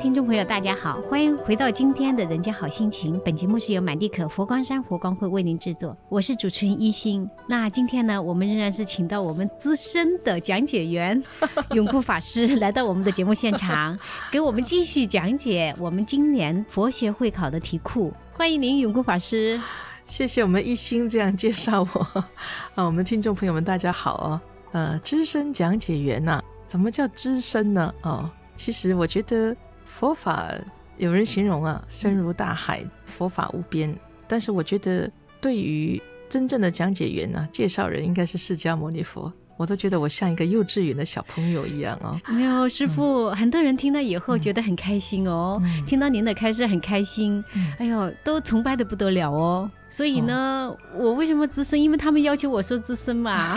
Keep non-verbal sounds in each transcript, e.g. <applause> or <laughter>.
听众朋友，大家好，欢迎回到今天的人家好心情。本节目是由满地可佛光山佛光会为您制作，我是主持人一心。那今天呢，我们仍然是请到我们资深的讲解员 <laughs> 永固法师来到我们的节目现场，给我们继续讲解我们今年佛学会考的题库。欢迎您，永固法师。谢谢我们一心这样介绍我 <laughs> 啊，我们听众朋友们大家好哦。呃，资深讲解员呐，怎么叫资深呢？哦。其实我觉得佛法有人形容啊，深如大海，佛法无边。但是我觉得对于真正的讲解员呢，介绍人应该是释迦牟尼佛。我都觉得我像一个幼稚园的小朋友一样哦。没有师傅，很多人听了以后觉得很开心哦，听到您的开示很开心，哎呦，都崇拜的不得了哦。所以呢，我为什么资深？因为他们要求我说资深嘛。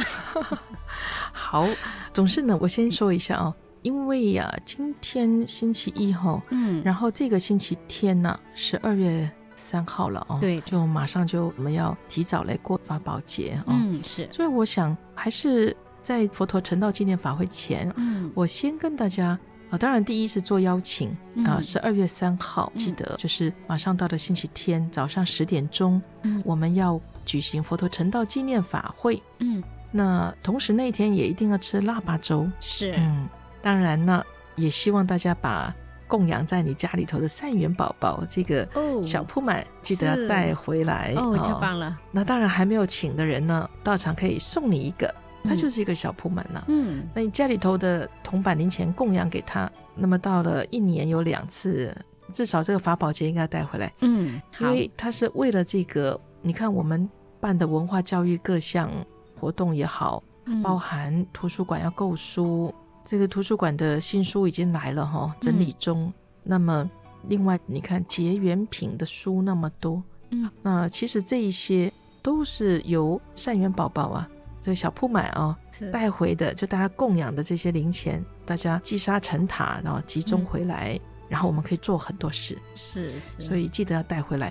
<laughs> 好，总是呢，我先说一下哦。因为呀，今天星期一哈，嗯，然后这个星期天呢，十二月三号了哦，对，就马上就我们要提早来过法宝节哦，嗯，是，所以我想还是在佛陀成道纪念法会前，嗯，我先跟大家啊，当然第一是做邀请啊，十二月三号记得就是马上到的星期天早上十点钟，嗯，我们要举行佛陀成道纪念法会，嗯，那同时那一天也一定要吃腊八粥，是，嗯。当然呢，也希望大家把供养在你家里头的善缘宝宝这个小铺满记得要带回来哦，太棒了。那当然还没有请的人呢，到场可以送你一个，它就是一个小铺满呢。嗯，那你家里头的铜板零钱供养给他，那么到了一年有两次，至少这个法宝节应该带回来。嗯，因为他是为了这个，你看我们办的文化教育各项活动也好，包含图书馆要购书。这个图书馆的新书已经来了哈，整理中。那么，另外你看结缘品的书那么多，嗯，那其实这一些都是由善缘宝宝啊，这个小铺买啊带回的，就大家供养的这些零钱，大家积沙成塔，然后集中回来，然后我们可以做很多事。是是，所以记得要带回来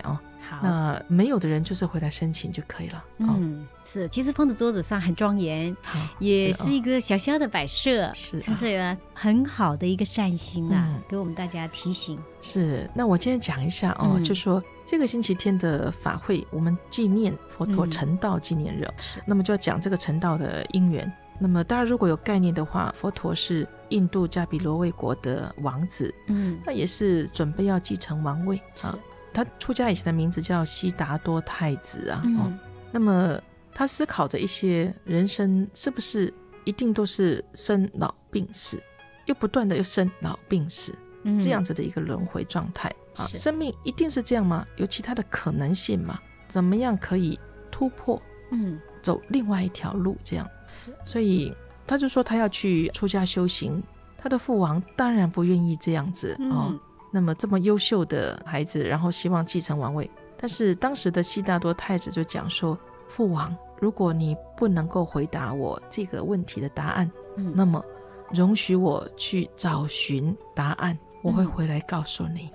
哦。那没有的人就是回来申请就可以了。嗯，是，其实放在桌子上很庄严，也是一个小小的摆设，是，这是很好的一个善心啊，给我们大家提醒。是，那我今天讲一下哦，就说这个星期天的法会，我们纪念佛陀成道纪念日，是，那么就要讲这个成道的因缘。那么大家如果有概念的话，佛陀是印度加比罗卫国的王子，嗯，那也是准备要继承王位啊。他出家以前的名字叫悉达多太子啊，哦，那么他思考着一些人生是不是一定都是生老病死，又不断的又生老病死这样子的一个轮回状态啊，生命一定是这样吗？有其他的可能性吗？怎么样可以突破？嗯，走另外一条路这样是，所以他就说他要去出家修行，他的父王当然不愿意这样子哦。那么这么优秀的孩子，然后希望继承王位，但是当时的悉达多太子就讲说：“父王，如果你不能够回答我这个问题的答案，那么容许我去找寻答案，我会回来告诉你。”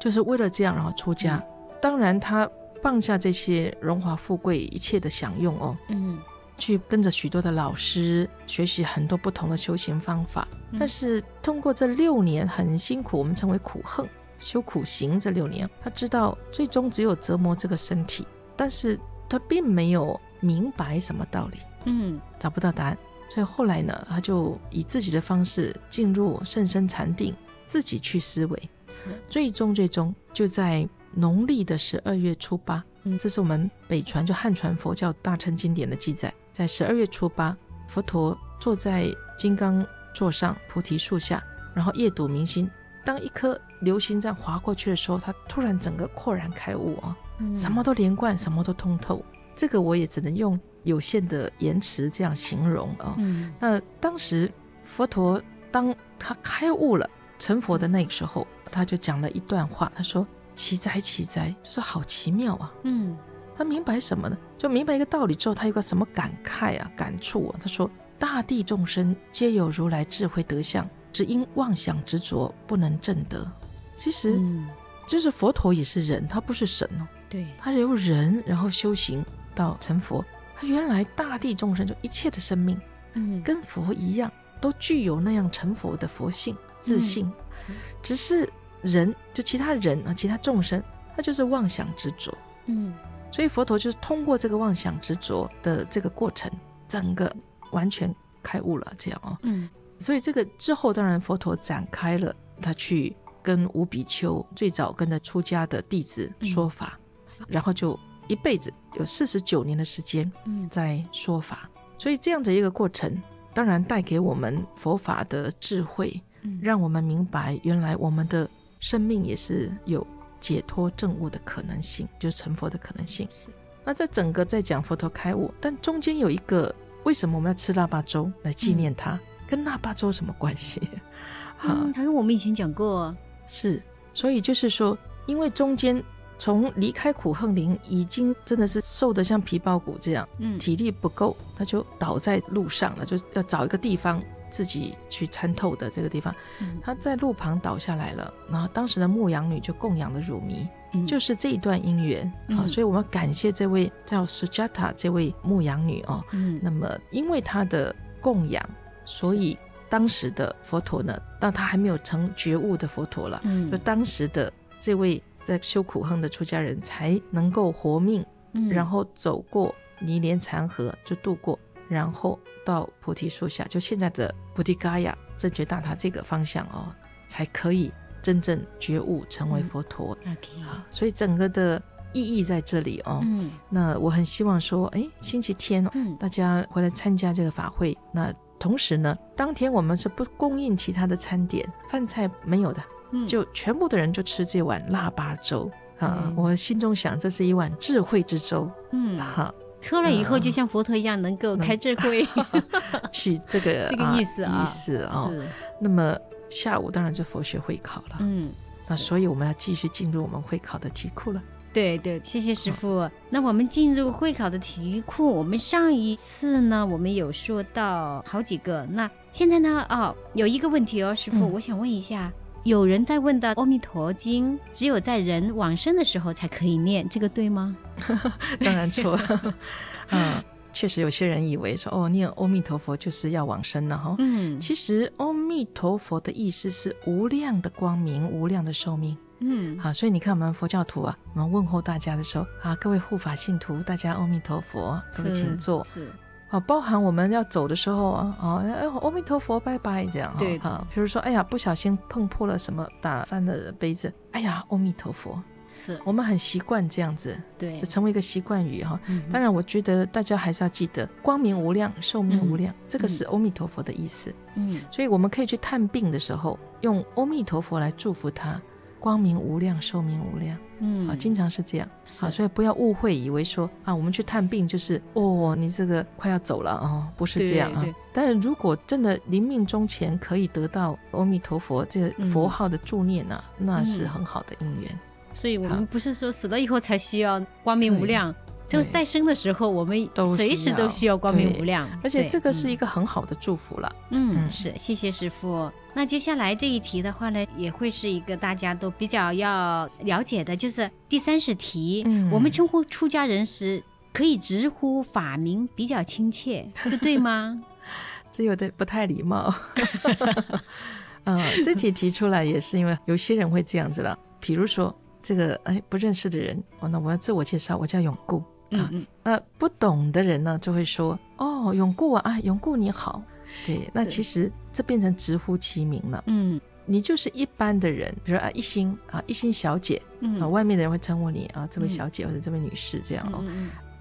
就是为了这样，然后出家。当然，他放下这些荣华富贵一切的享用哦，嗯，去跟着许多的老师学习很多不同的修行方法。但是通过这六年很辛苦，我们称为苦恨修苦行这六年，他知道最终只有折磨这个身体，但是他并没有明白什么道理，嗯，找不到答案，所以后来呢，他就以自己的方式进入甚深禅定，自己去思维，是。最终最终就在农历的十二月初八，嗯，这是我们北传就汉传佛教大乘经典的记载，在十二月初八，佛陀坐在金刚。座上菩提树下，然后夜睹明星。当一颗流星这样划过去的时候，他突然整个豁然开悟啊，什么都连贯，什么都通透。这个我也只能用有限的言辞这样形容啊。那当时佛陀当他开悟了成佛的那个时候，他就讲了一段话，他说：“奇哉奇哉，就是好奇妙啊。”嗯，他明白什么呢？就明白一个道理之后，他有个什么感慨啊、感触啊？他说。大地众生皆有如来智慧德相，只因妄想执着不能证得。其实，就是佛陀也是人，他不是神哦。对，他由人然后修行到成佛。他原来大地众生就一切的生命，嗯，跟佛一样，都具有那样成佛的佛性。自信，只是人就其他人啊，其他众生，他就是妄想执着。嗯，所以佛陀就是通过这个妄想执着的这个过程，整个完全开悟了，这样哦。嗯，所以这个之后，当然佛陀展开了他去跟五比丘最早跟着出家的弟子说法，然后就一辈子有四十九年的时间在说法。所以这样的一个过程，当然带给我们佛法的智慧，让我们明白原来我们的生命也是有解脱证悟的可能性，就是成佛的可能性。是。那在整个在讲佛陀开悟，但中间有一个，为什么我们要吃腊八粥来纪念他？跟腊八粥什么关系？嗯，他跟我们以前讲过。是。所以就是说，因为中间。从离开苦恨林，已经真的是瘦得像皮包骨这样，嗯，体力不够，他就倒在路上了，就要找一个地方自己去参透的这个地方。他在路旁倒下来了，然后当时的牧羊女就供养了乳糜，就是这一段姻缘啊。所以我们感谢这位叫 Sujata 这位牧羊女哦。嗯，那么因为她的供养，所以当时的佛陀呢，但他还没有成觉悟的佛陀了，嗯，就当时的这位。在修苦恨的出家人才能够活命，然后走过泥莲残河就度过，然后到菩提树下，就现在的菩提伽亚正觉大塔这个方向哦，才可以真正觉悟成为佛陀。好，所以整个的意义在这里哦。嗯，那我很希望说，哎，星期天嗯大家回来参加这个法会，那同时呢，当天我们是不供应其他的餐点，饭菜没有的。就全部的人就吃这碗腊八粥啊！我心中想，这是一碗智慧之粥。嗯，好，喝了以后就像佛陀一样，能够开智慧。<laughs> 去这个这个意思啊，意思啊。是。那么下午当然就佛学会考了。嗯。那所以我们要继续进入我们会考的题库了。对对，谢谢师傅。那我们进入会考的题库，我们上一次呢，我们有说到好几个。那现在呢，哦，有一个问题哦，师傅，我想问一下。有人在问到《阿弥陀经》，只有在人往生的时候才可以念，这个对吗？<laughs> 当然错。<laughs> 嗯，确实有些人以为说，哦，念阿弥陀佛就是要往生了哈。嗯，其实阿弥陀佛的意思是无量的光明，无量的寿命。嗯，好，所以你看我们佛教徒啊，我们问候大家的时候啊，各位护法信徒，大家阿弥陀佛，各位请坐。是。啊，包含我们要走的时候啊，啊，哎，阿弥陀佛，拜拜，这样对哈。比如说，哎呀，不小心碰破了什么打翻的杯子，哎呀，阿弥陀佛，是我们很习惯这样子，对，就成为一个习惯语哈。当然，我觉得大家还是要记得，光明无量，寿命无量，这个是阿弥陀佛的意思。嗯，所以我们可以去探病的时候，用阿弥陀佛来祝福他。光明无量，寿命无量，嗯，啊，经常是这样，啊，所以不要误会，以为说啊，我们去探病就是哦，你这个快要走了哦，不是这样啊。但是如果真的临命终前可以得到阿弥陀佛这个佛号的助念呢，那是很好的因缘。所以我们不是说死了以后才需要光明无量。就是在生的时候，我们随时都需要。光明无量，而且这个是一个很好的祝福了。嗯，是，谢谢师傅。那接下来这一题的话呢，也会是一个大家都比较要了解的，就是第三十题。嗯，我们称呼出家人时，可以直呼法名比较亲切，<laughs> 这对吗？<laughs> 这有点不太礼貌。嗯，<laughs> 这题提出来也是因为有些人会这样子了，比如说这个哎不认识的人，哦，那我要自我介绍，我叫永固。嗯嗯，那不懂的人呢，就会说哦，永固啊，永固你好。对，那其实这变成直呼其名了。嗯，你就是一般的人，比如啊一心啊一心小姐，啊外面的人会称呼你啊这位小姐或者这位女士这样哦，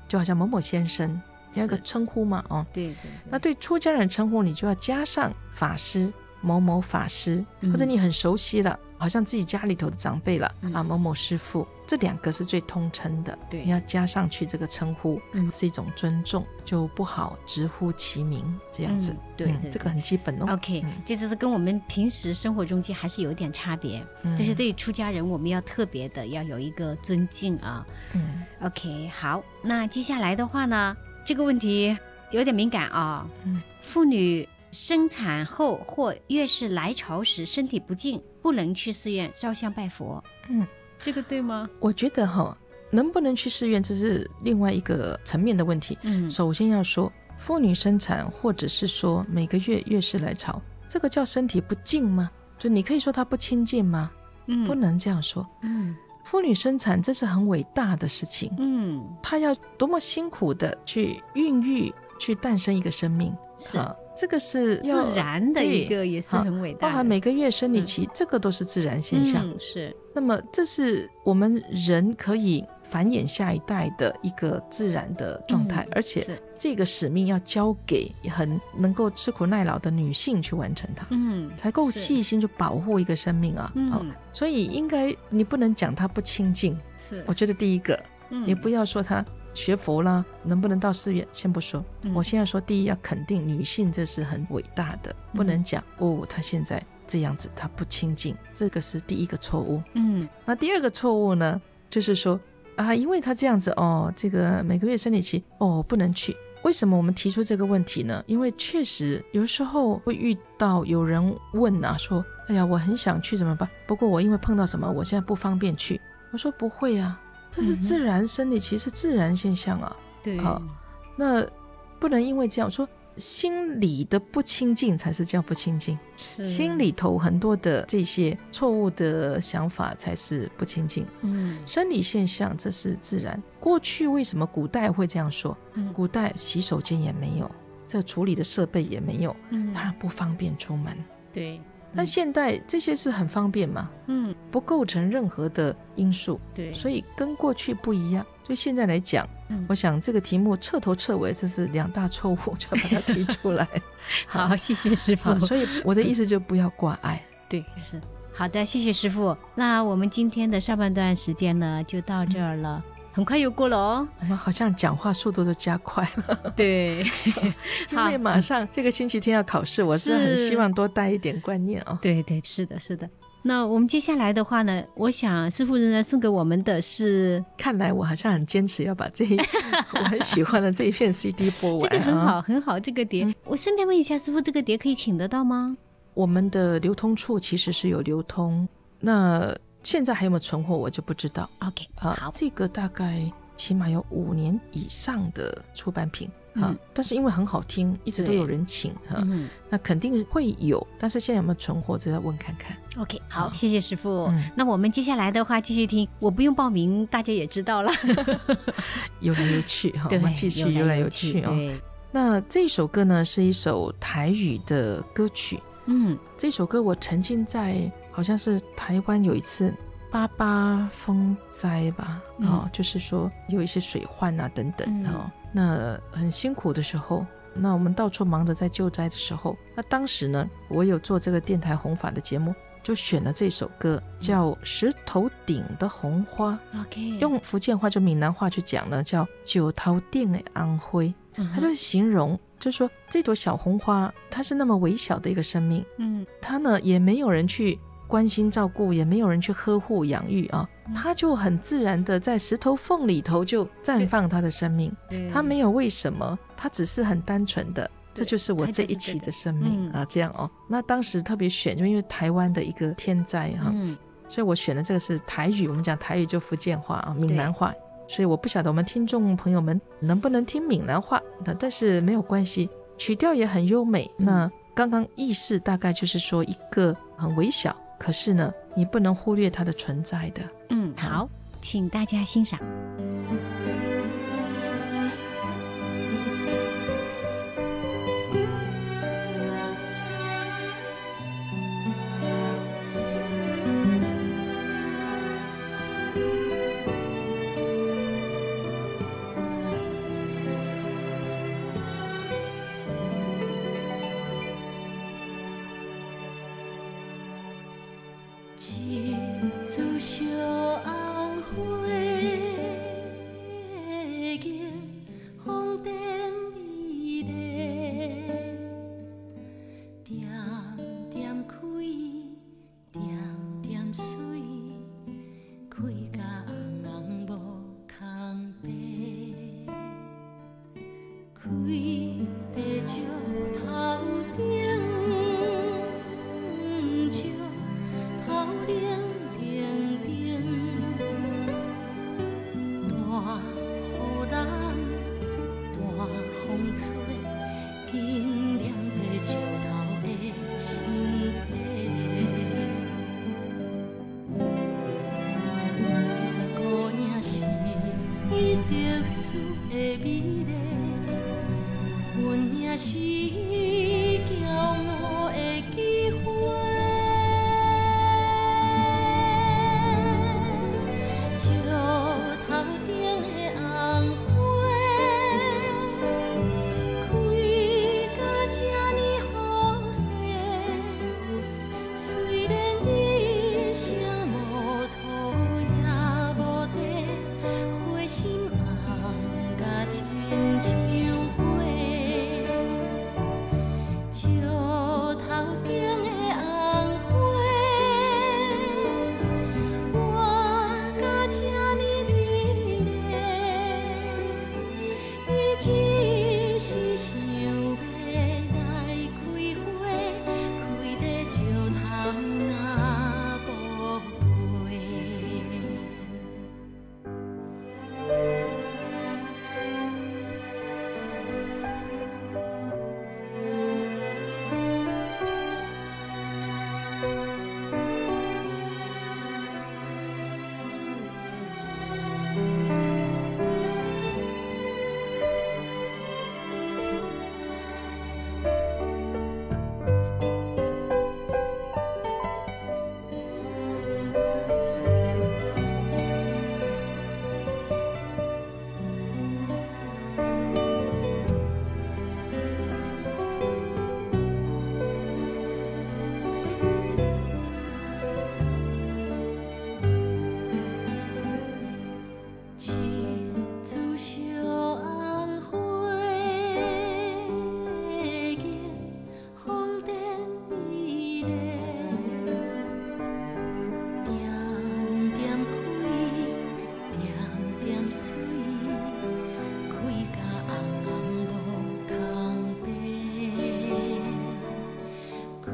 就好像某某先生，要个称呼嘛哦。对对。那对出家人称呼你就要加上法师某某法师，或者你很熟悉了。好像自己家里头的长辈了啊，某某师傅，这两个是最通称的。对，你要加上去这个称呼，嗯，是一种尊重，就不好直呼其名这样子。对，这个很基本哦。OK，就是是跟我们平时生活中间还是有点差别，就是对出家人我们要特别的要有一个尊敬啊。嗯，OK，好，那接下来的话呢，这个问题有点敏感啊。嗯，妇女。生产后或月事来潮时，身体不净，不能去寺院烧香拜佛。嗯，这个对吗？我觉得哈，能不能去寺院，这是另外一个层面的问题。嗯，首先要说，妇女生产或者是说每个月月事来潮，这个叫身体不净吗？就你可以说她不亲近吗？嗯不能这样说。嗯妇女生产这是很伟大的事情，嗯她要多么辛苦的去孕育、去诞生一个生命，是啊，这个是自然的一对个，也是很伟大的，包含每个月生理期，这个都是自然现象。嗯是那么，这是我们人可以繁衍下一代的一个自然的状态，嗯而且是这个使命要交给很能够吃苦耐劳的女性去完成它，嗯才够是细心去保护一个生命啊。嗯哦所以应该你不能讲它不亲近。是我觉得第一个，嗯你不要说她学佛啦，能不能到寺院，先不说。嗯我现在说，第一要肯定女性，这是很伟大的，不能讲哦，她现在这样子，她不亲近，这个是第一个错误。嗯那第二个错误呢，就是说啊，因为她这样子哦，这个每个月生理期哦不能去。为什么我们提出这个问题呢？因为确实有时候会遇到有人问啊，说，哎呀，我很想去怎么办？不过我因为碰到什么，我现在不方便去。我说不会啊，这是自然生理其实自然现象啊。对啊那不能因为这样说，心里的不清净才是叫不清净。是心里头很多的这些错误的想法才是不清净。嗯生理现象这是自然。过去为什么古代会这样说？嗯古代洗手间也没有，这处理的设备也没有，嗯当然不方便出门。对但现代这些是很方便嘛，嗯不构成任何的因素，对所以跟过去不一样。所以现在来讲，嗯我想这个题目彻头彻尾这是两大错误，就要把它提出来。<laughs> 好谢谢师傅，所以我的意思就不要挂碍。<laughs> 对，是好的，谢谢师傅。那我们今天的上半段时间呢，就到这儿了，很快又过了哦。我们好像讲话速度都加快了。<laughs> 对，<laughs> 因为马上这个星期天要考试，我是很希望多带一点观念哦。对对，是的，是的。那我们接下来的话呢，我想师傅仍然送给我们的是看来我好像很坚持要把这一我很喜欢的这一片 CD <laughs> 播完、啊。这个很好，很好，这个碟。我顺便问一下师傅，这个碟可以请得到吗我们的流通处其实是有流通，那现在还有没有存货我就不知道？OK，啊。好，这个大概起码有五年以上的出版品啊，嗯但是因为很好听，一直都有人请哈、嗯那肯定会有，但是现在有没有存货，这要问看看。，OK，好，好谢谢师傅。嗯那我们接下来的话继续听，我不用报名，大家也知道了。<laughs> 游来游去哈，我对，们继续游来游去去哦。那这首歌呢，是一首台语的歌曲。嗯这首歌我曾经在好像是台湾有一次八八风灾吧，嗯哦，就是说有一些水患啊等等嗯哦，那很辛苦的时候。那我们到处忙着在救灾的时候，那当时呢，我有做这个电台弘法的节目，就选了这首歌，叫《石头顶的红花》，，OK，用福建话就闽南话去讲呢，叫“九头顶的安徽”。它就形容，就是说这朵小红花，它是那么微小的一个生命，嗯它呢也没有人去关心照顾，也没有人去呵护养育啊，嗯它就很自然的在石头缝里头就绽放他的生命，对它没有为什么，他只是很单纯的。这就是我这一期的生命嗯啊，这样哦。那当时特别选，就因为台湾的一个天灾哈、嗯所以我选的这个是台语，我们讲台语就福建话啊，闽南话。所以我不晓得我们听众朋友们能不能听闽南话，那但是没有关系，曲调也很优美。嗯那刚刚意识大概就是说一个很微小，可是呢，你不能忽略它的存在的。嗯，好，请大家欣赏。红开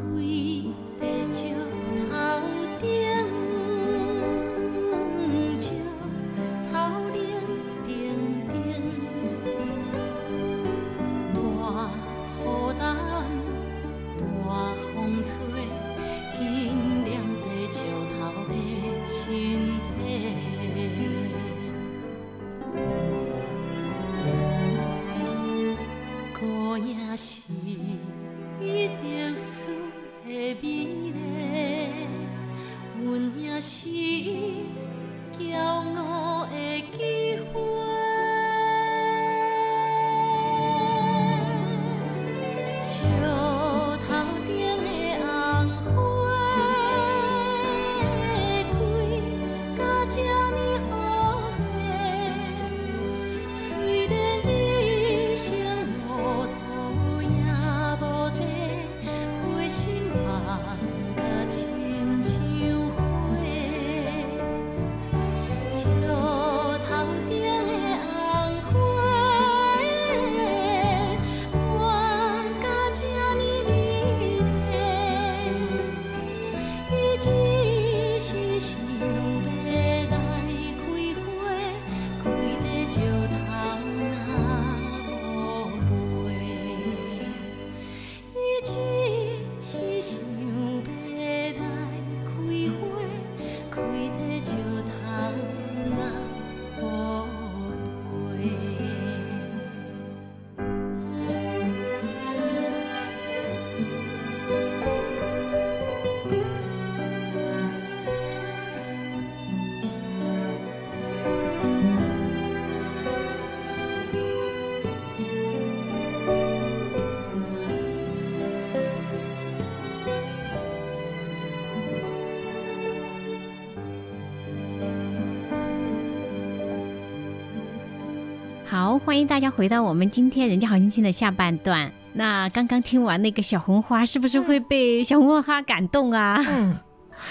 好，欢迎大家回到我们今天《人家好星星》的下半段。那刚刚听完那个小红花，是不是会被小红花感动啊？嗯，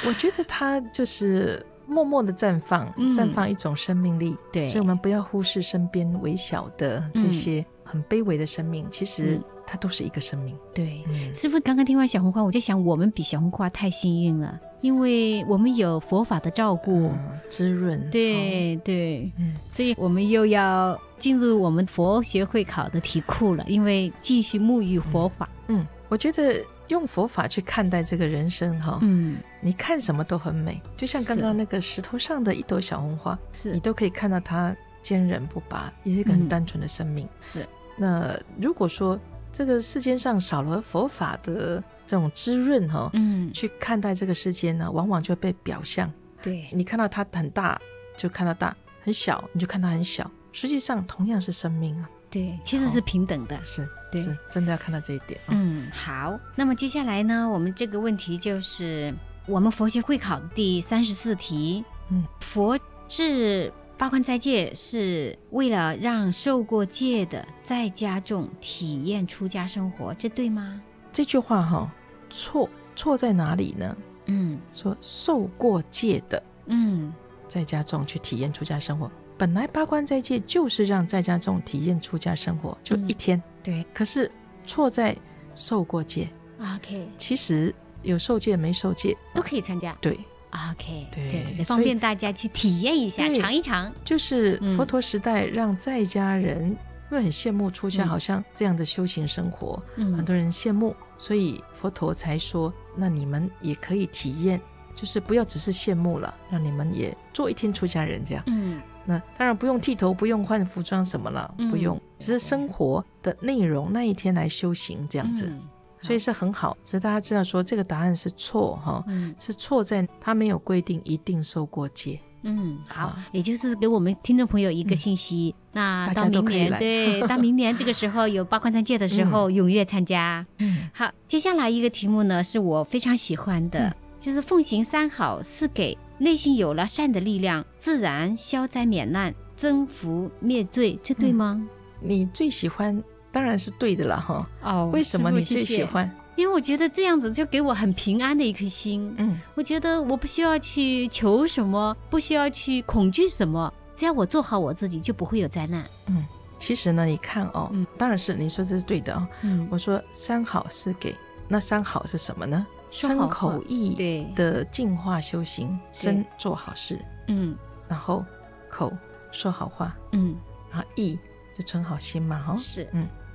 我觉得它就是默默的绽放，嗯绽放一种生命力。对所以我们不要忽视身边微小的这些很卑微的生命，其实嗯它都是一个生命。对，嗯，师傅刚刚听完小红花，我就想，我们比小红花太幸运了，因为我们有佛法的照顾。嗯滋润。哦，对对，嗯，所以我们又要进入我们佛学会考的题库了，因为继续沐浴佛法。嗯，我觉得用佛法去看待这个人生哈，嗯，你看什么都很美，就像刚刚那个石头上的一朵小红花，是你都可以看到它坚韧不拔，也是一个很嗯单纯的生命。是，那如果说这个世间上少了佛法的这种滋润哈、嗯，去看待这个世间呢，往往就被表象。对，你看到它很大，就看到大；很小，你就看它很小。实际上同样是生命啊，对，其实是平等的。是对是，真的要看到这一点啊。嗯，好。那么接下来呢，我们这个问题就是我们佛学会考的第三十四题。嗯，佛治八关斋戒是为了让受过戒的在家众体验出家生活，这对吗？这句话哈、错错在哪里呢？嗯说受过戒的嗯在家众去体验出家生活，本来八关斋戒就是让在家众体验出家生活，就嗯一天。对可是错在受过戒，，OK，其实有受戒没受戒，都可以参加。对，OK，对方便大家去体验一下，尝一尝。就是嗯。佛陀时代让在家人，因为很羡慕出家嗯。好像这样的修行生活，嗯。很多人羡慕，所以佛陀才说，那你们也可以体验，就是不要只是羡慕了，让你们也做一天出家人这样。嗯。那当然不用剃头，不用换服装什么了，嗯。不用，只是生活的内容那一天来修行这样子，嗯所以是很好。所以大家知道说这个答案是错哈，嗯是错在他没有规定一定受过戒。嗯，好好，也就是给我们听众朋友一个信息，那到明年对，<laughs> 到明年这个时候有八关斋戒的时候，踊跃参加。嗯，好，接下来一个题目呢，是我非常喜欢的，嗯就是奉行三好四给，内心有了善的力量，自然消灾免难，增福灭罪，这对吗？你最喜欢当然是对的了哈。哦为什么你最喜？欢？因为我觉得这样子就给我很平安的一颗心。嗯，我觉得我不需要去求什么，不需要去恐惧什么，只要我做好我自己，就不会有灾难。嗯其实呢，你看哦，嗯当然是你说这是对的哦。嗯，我说三好是给，那三好是什么呢？身说好话口意对，的净化修行，身做好事，嗯然后口说好话，嗯，然后意就存好心嘛，哈、是，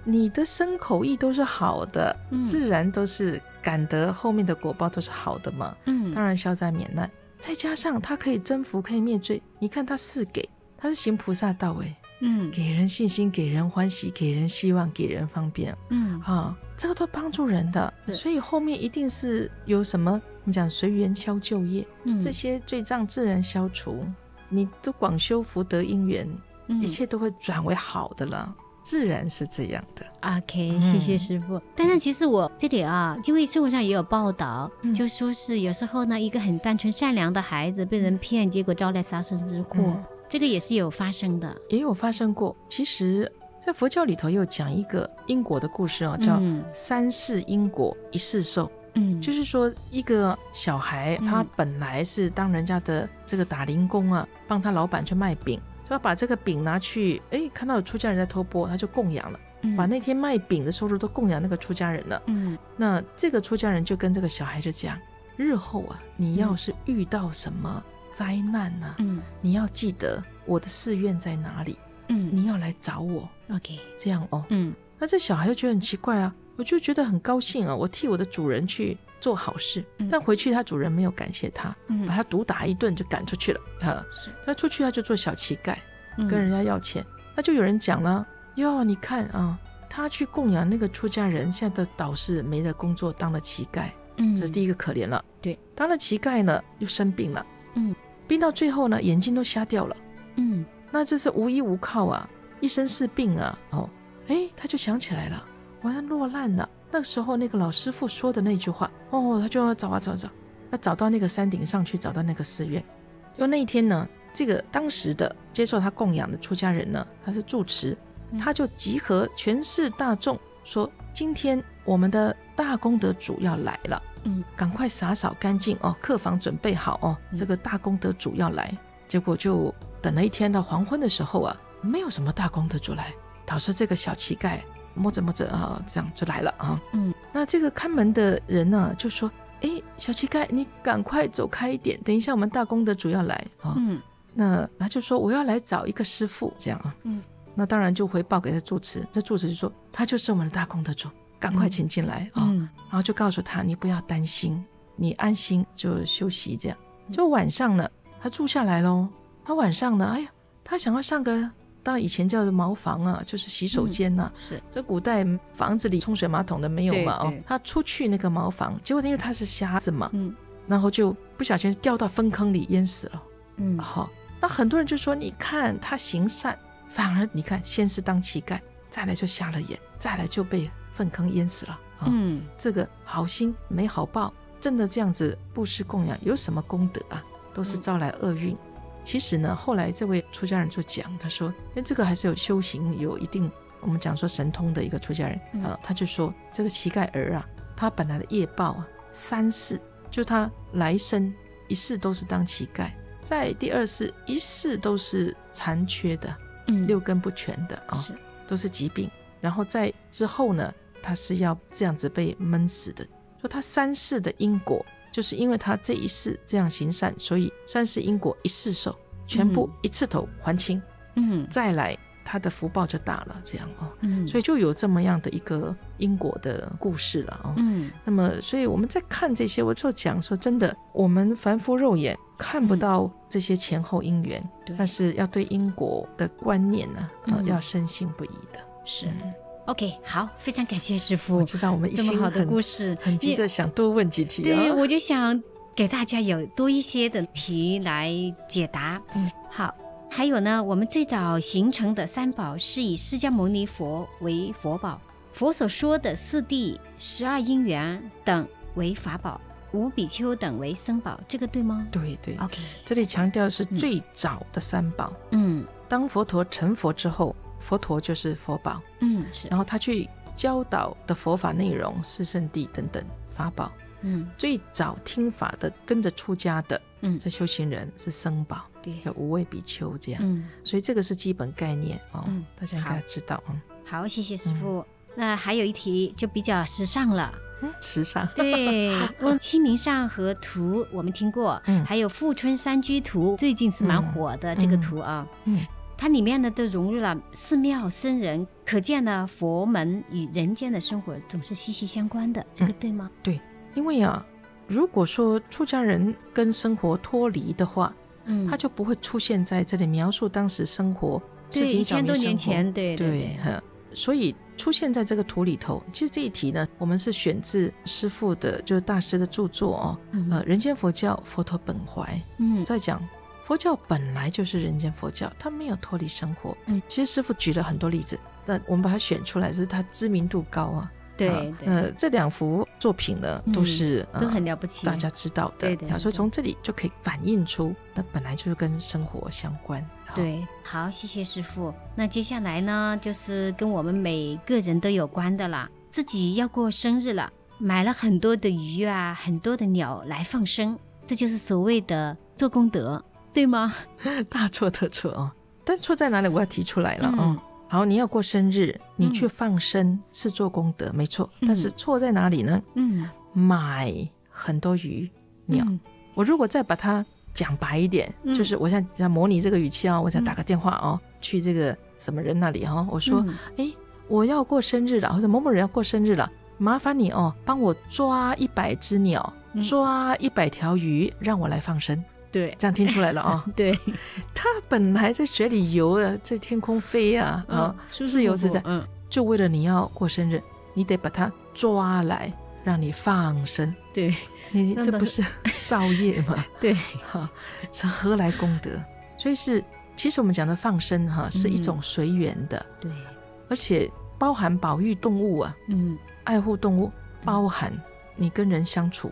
你的身口意都是好的，嗯自然都是感得后面的果报都是好的嘛。嗯，当然消灾免难，再加上他可以征服，可以灭罪。你看他是给，他是行菩萨道哎，嗯给人信心，给人欢喜，给人希望，给人方便嗯啊，这个都帮助人的。所以后面一定是有什么，你讲随缘消旧业，嗯，这些罪障自然消除。你都广修福德因缘，嗯一切都会转为好的了，自然是这样的。OK，谢谢嗯师傅。但是其实我这里啊，因为社会上也有报道，嗯就说是有时候呢，一个很单纯善良的孩子被人骗，结果招来杀身之祸，嗯这个也是有发生的。也有发生过。其实，在佛教里头有讲一个因果的故事哦，叫嗯三世因果一世受。嗯，就是说，一个小孩嗯他本来是当人家的这个打零工啊，帮他老板去卖饼，就要把这个饼拿去，哎，看到有出家人在偷钵，他就供养了，嗯。把那天卖饼的收入都供养那个出家人了。嗯。那这个出家人就跟这个小孩子讲，日后啊，你要是遇到什么灾难呢、嗯。你要记得我的寺院在哪里，嗯。你要来找我，，OK，这样哦。嗯。那这小孩就觉得很奇怪啊，我就觉得很高兴啊，我替我的主人去做好事，嗯但回去他主人没有感谢他，嗯把他毒打一顿就赶出去了。哈，是他出去他就做小乞丐，嗯跟人家要钱，那就有人讲了，哟，你看啊，他去供养那个出家人，现在的导师没了工作，当了乞丐，嗯这是第一个可怜了。对，当了乞丐呢，又生病了，嗯，病到最后呢，眼睛都瞎掉了。嗯那这是无依无靠啊，一身是病啊。哦，哎，他就想起来了，我要落难了。那个时候那个老师傅说的那句话，哦，他就要找啊找啊找，要找到那个山顶上去，找到那个寺院。就那一天呢，这个当时的接受他供养的出家人呢，他是住持，嗯他就集合全市大众说，今天我们的大功德主要来了。嗯赶快洒扫干净哦，客房准备好哦，嗯这个大功德主要来。结果就等了一天，到黄昏的时候啊，没有什么大功德主来，导致这个小乞丐摸着摸着啊，这样就来了啊。嗯，那这个看门的人呢，就说：“哎，小乞丐，你赶快走开一点，等一下我们大功德主要来啊。嗯那他就说：“我要来找一个师傅，这样啊。”嗯，那当然就回报给他住持，这住持就说：“他就是我们的大功德主，赶快请进来啊。嗯然后就告诉他，你不要担心，你安心就休息这样。就晚上呢，他住下来喽。他晚上呢，哎呀，他想要上个当然以前叫做茅房啊，就是洗手间呐、是，这古代房子里冲水马桶的没有嘛？哦他出去那个茅房，结果因为他是瞎子嘛，嗯然后就不小心掉到粪坑里淹死了。嗯，好、那很多人就说，你看他行善，反而你看先是当乞丐，再来就瞎了眼，再来就被粪坑淹死了啊。嗯这个好心没好报，真的这样子布施供养有什么功德啊？都是招来厄运。其实呢，后来这位出家人就讲，他说，哎，这个还是有修行，有一定我们讲说神通的一个出家人嗯。啊、他就说这个乞丐儿啊，他本来的业报啊，三世就他来生一世都是当乞丐，在第二世一世都是残缺的，嗯，六根不全的啊、是，都是疾病，然后在之后呢，他是要这样子被闷死的。说他三世的因果，就是因为他这一世这样行善，所以三世因果一世受，全部嗯一次头还清，嗯再来他的福报就大了，这样哦。嗯，所以就有这么样的一个因果的故事了哦。嗯那么，所以我们在看这些，我就讲说，真的，我们凡夫肉眼看不到这些前后因缘，嗯但是要对因果的观念呢，呃嗯要深信不疑的。是。OK，好，非常感谢师傅我知道我们一心这么好的很故事，很急着想多问几题对，啊。我就想给大家有多一些的题来解答。嗯，好。还有呢，我们最早形成的三宝是以释迦牟尼佛为佛宝，佛所说的四谛、十二因缘等为法宝，五比丘等为僧宝，这个对吗对对，？OK，这里强调的是最早的三宝。嗯当佛陀成佛之后，佛陀就是佛宝，嗯是，然后他去教导的佛法内容是圣地等等法宝。嗯最早听法的、跟着出家的嗯这修行人是僧宝，对，叫无畏比丘这样。嗯所以这个是基本概念哦，嗯大家应该知道。嗯好，谢谢师傅。那还有一题就比较时尚了。嗯，时尚。对，<laughs> 问，《清明上河图》我们听过，嗯还有《富春山居图》，最近是蛮嗯火的、这个图啊。嗯，它里面呢都融入了寺庙僧人，可见呢佛门与人间的生活总是息息相关的，这个对吗？对因为啊，如果说出家人跟生活脱离的话，嗯他就不会出现在这里描述当时生活对一千多年前，对对所以出现在这个图里头。其实这一题呢，我们是选自师父的，就是大师的著作哦。嗯呃，人间佛教，佛陀本怀，嗯在讲佛教本来就是人间佛教，它没有脱离生活。嗯，其实师傅举了很多例子，但我们把它选出来，是它知名度高啊。对呃，这两幅作品呢，嗯都是、都很呃了不起，大家知道的，对对啊所以从这里就可以反映出，那本来就是跟生活相关。对，好，谢谢师傅。那接下来呢，就是跟我们每个人都有关的啦。自己要过生日了，买了很多的鱼啊，很多的鸟来放生，这就是所谓的做功德，对吗？<laughs> 大错特错哦。但错在哪里？我要提出来了嗯哦。好，你要过生日，你去放生是做功德，没错。但是错在哪里呢？嗯，买很多鱼鸟。嗯我如果再把它讲白一点，嗯就是我想想模拟这个语气哦，我想打个电话哦，去这个什么人那里哈、哦，我说，嗯哎、我要过生日了，或者某某人要过生日了，麻烦你哦，帮我抓一百只鸟，嗯抓一百条鱼，让我来放生。对。这样听出来了啊、哦？<laughs> 对，它本来在水里游啊，在天空飞啊，啊、舒自由自在嗯，就为了你要过生日，你得把它抓来，让你放生。对。你这不是 <laughs> 造业吗？对，哈，这何来功德？所以是，其实我们讲的放生哈，是一种随缘的，对，而且包含保育动物啊，嗯。爱护动物，包含你跟人相处，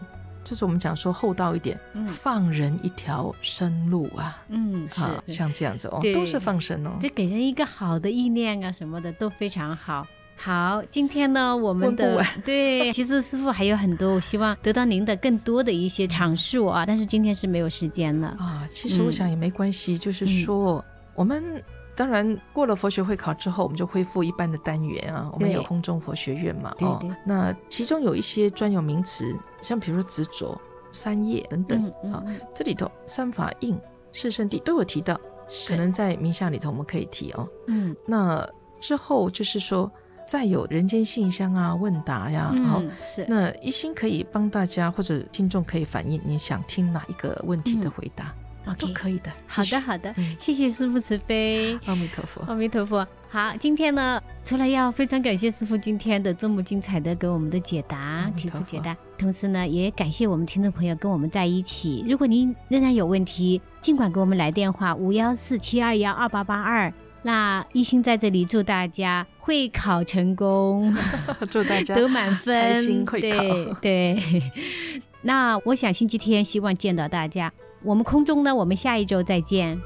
这是我们讲说厚道一点，嗯放人一条生路啊，嗯，是啊，像这样子哦，都是放生哦。就给人一个好的意念啊，什么的都非常好。好，今天呢，我们的 <laughs> 对，其实师傅还有很多，我希望得到您的更多的一些阐述啊，但是今天是没有时间了。啊，其实我想也没关系，就是说我们。当然，过了佛学会考之后，我们就恢复一般的单元啊。我们有空中佛学院嘛，那其中有一些专有名词，像比如说执着、三业等等啊，嗯嗯，这里头三法印、四圣谛都有提到，可能在名下里头我们可以提哦。嗯那之后就是说，再有人间信箱啊、问答呀，好、嗯是那一心可以帮大家或者听众可以反映你想听哪一个问题的回答。都可以的。好的，好的，嗯谢谢师傅慈悲。阿弥陀佛。阿弥陀佛。好，今天呢，除了要非常感谢师傅今天的这么精彩的给我们的解答阿、弥陀佛题库解答，同时呢，也感谢我们听众朋友跟我们在一起。如果您仍然有问题，尽管给我们来电话五幺四七二幺二八八二。那一心在这里祝大家会考成功，<laughs> 祝大家得满分，开心会考对对。<laughs> 那我想星期天希望见到大家。我们空中呢，我们下一周再见。